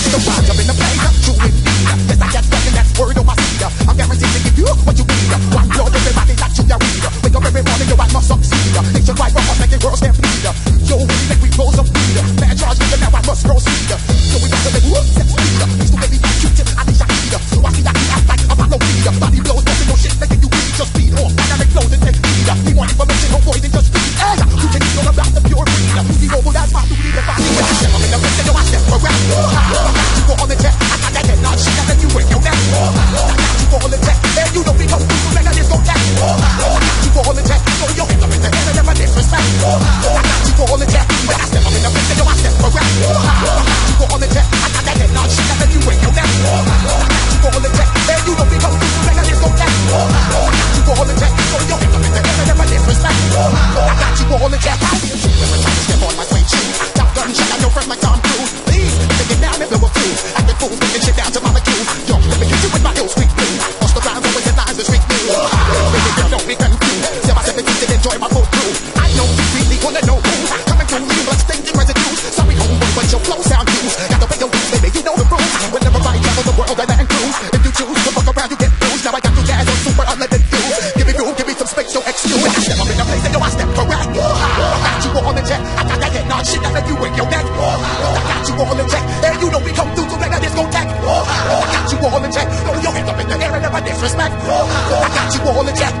Bust the watch up in the place, I'm true indeed. in check. I got that head nod shit that make you wake your neck. I got you all in check. And you know we come through to make that discotheque. Oh, I got you all in check. Throw your hands up in the air and never disrespect. Oh, I got you all in check.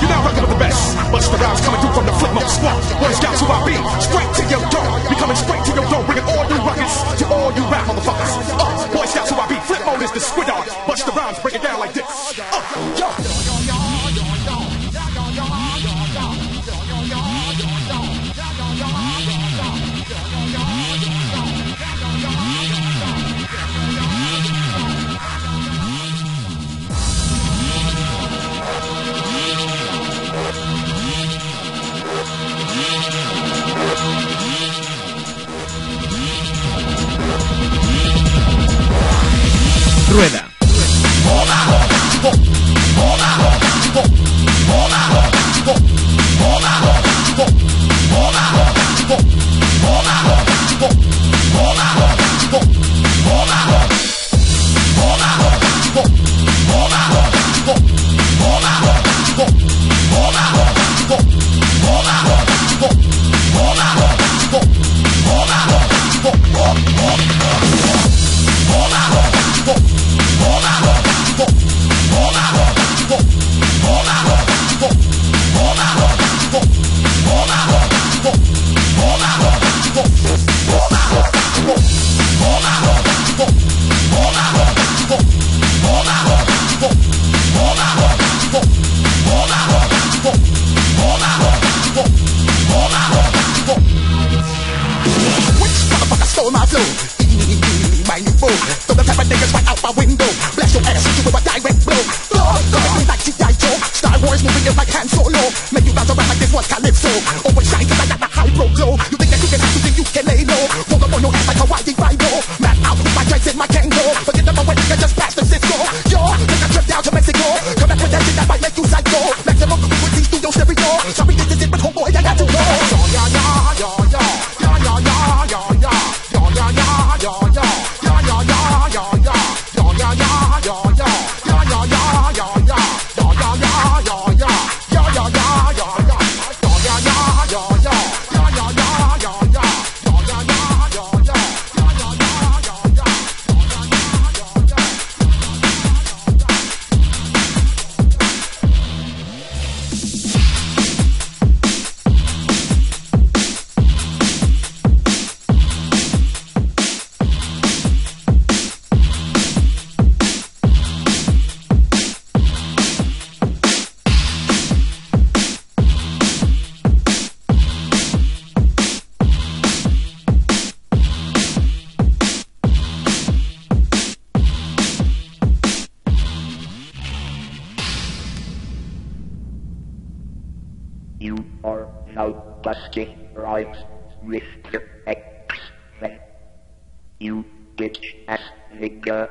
You're now rocking with the best. Busta Rhymes coming through from the Flipmode squad. What is scouts who I beat Straight to your door. We coming straight to your door, bringing all new rockets to all you rap motherfuckers. Uh, boy scouts who I beat. Flipmode is the squid dog. Busta Rhymes, break it down like this. Uh, Oh, motherfucker my flow? My new fool. Throw the type of niggas right out my window. Blast your ass shoot you with a direct blow. Coming through like G.I. Joe. Star Wars moving in like Han Solo. Make you bounce around like this was Calypso. Overshine cause I got You are now busting rhymes with your X-Men. You bitch ass nigga.